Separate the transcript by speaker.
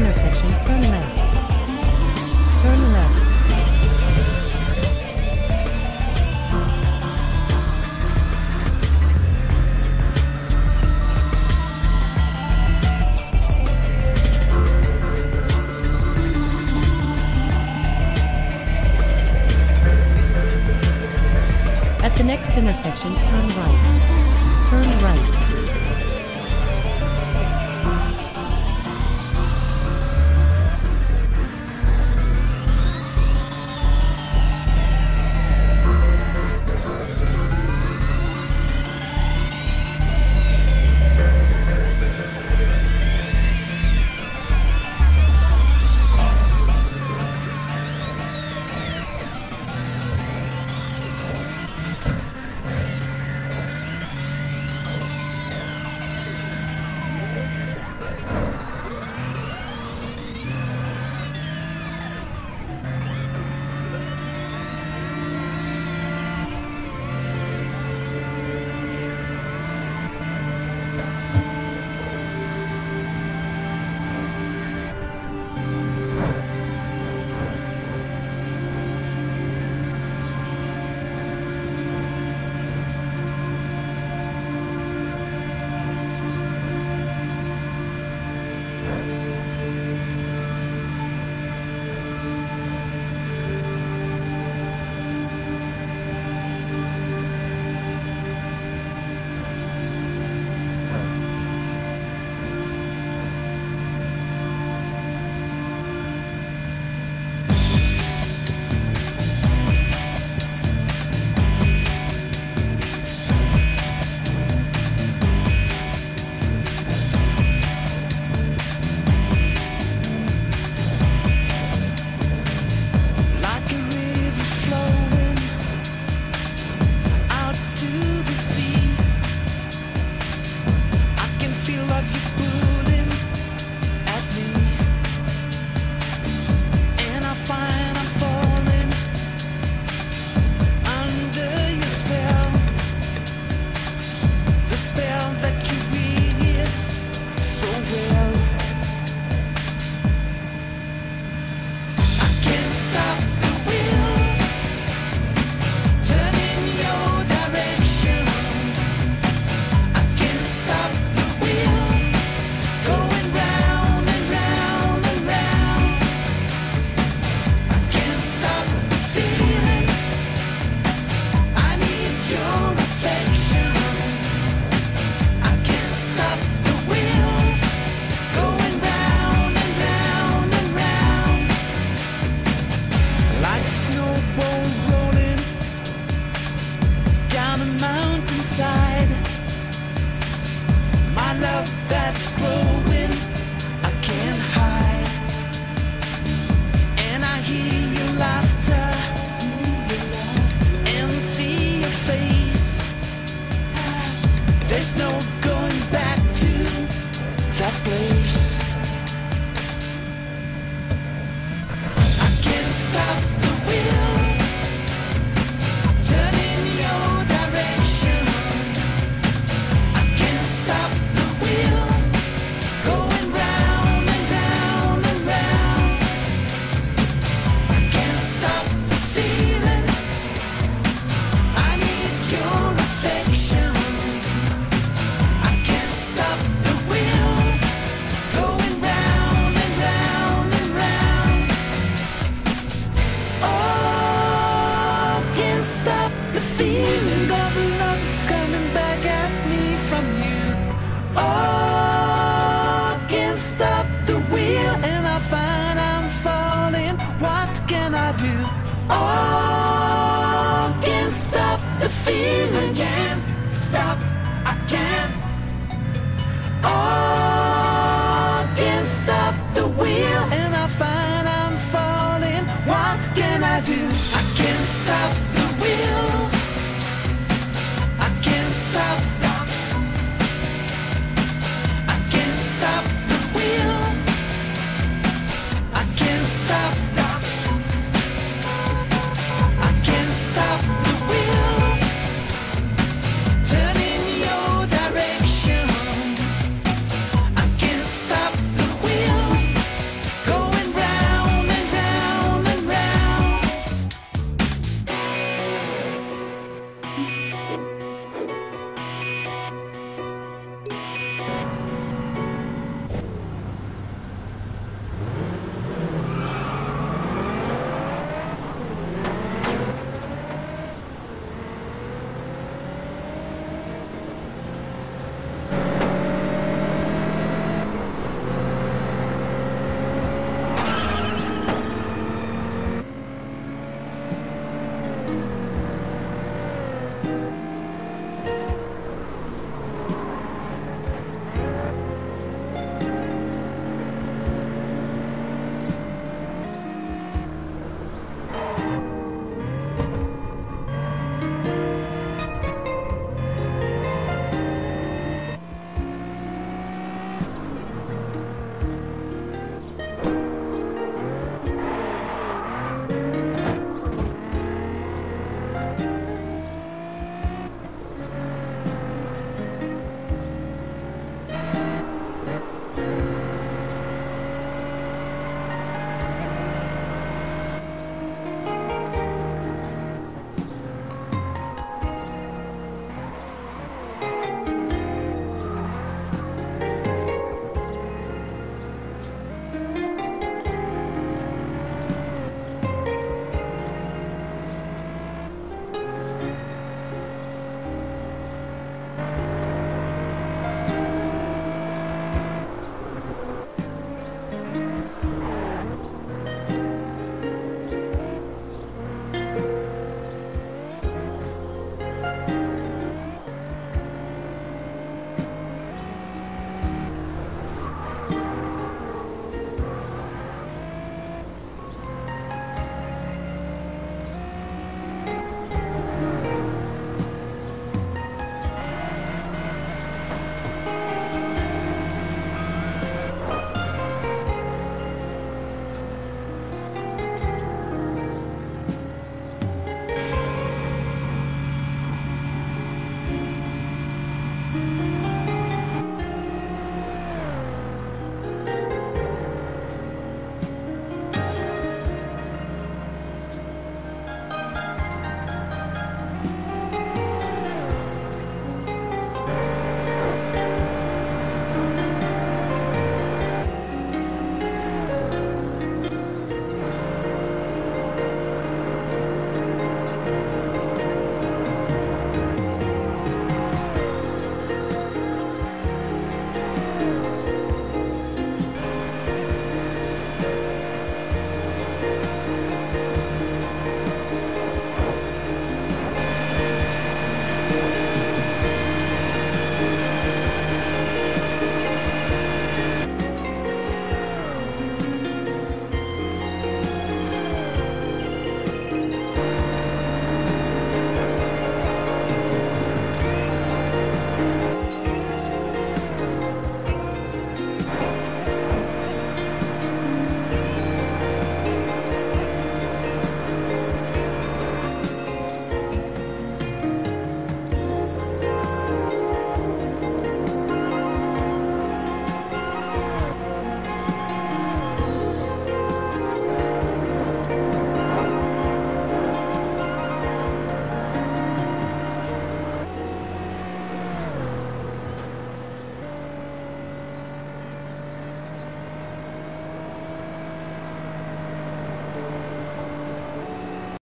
Speaker 1: intersection, turn left. Turn
Speaker 2: left. At the next intersection, turn right. Turn right. inside. My love that's growing. can't stop the feeling of the love that's coming back at me from you. Oh, can't stop the wheel, and I find I'm falling. What can I do? Oh.